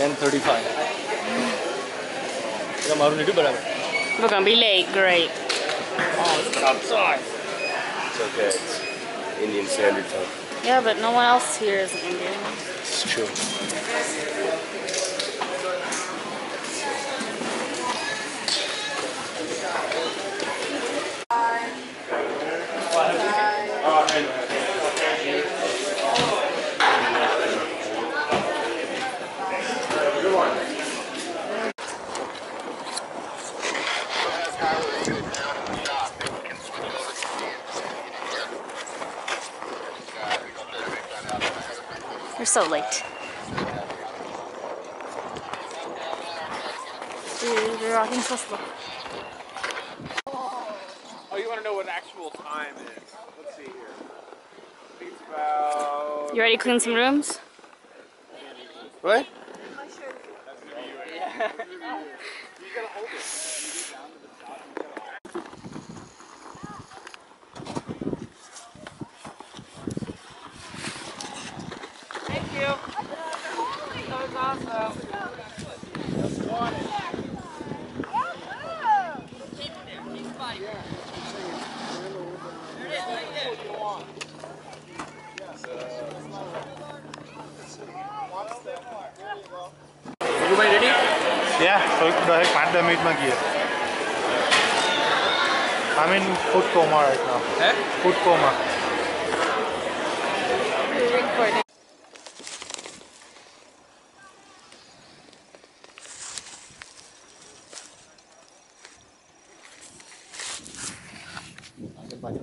Ten thirty-five. we're gonna be late great. Oh it's outside it's okay. It's Indian standard time. Yeah but no one else here is Indian. It's true. You're so late. Dude, you're rocking so slow. Oh, you want to know what actual time is? Let's see here. I think it's about. You ready to clean some rooms? What? Thank you. Everybody ready? Yeah, so direct plant the meat magi. I'm in food coma right now. Eh? Food coma. 反正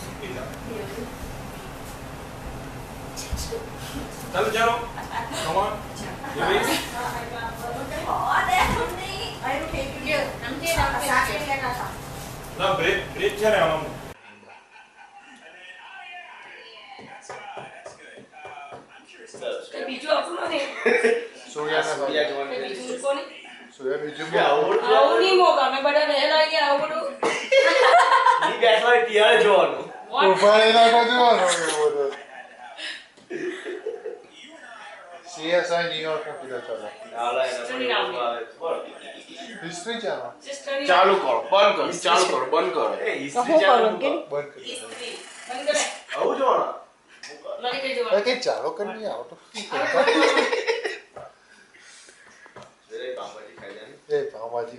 चल चलो come on. You win ना break break चल रहा हम बीजू अपनों ने सोया ना सोया जवान ने बीजू को ने सोया बीजू को आउट आउट नहीं होगा मैं बड़ा वहल आ गया आउट नहीं बैठा है टीआर जवान ऊपर इलाका जवान हो गया CSI New York में किधर चला हिस्ट्री चैनल चालू करो बंद करो चालू करो बंद करो। हिस्ट्री चैनल बंद करो। हिस्ट्री बंद करे। आओ जो ना लगे जो लगे चालू आओ तो। मेरे पाव भाजी पाव भाजी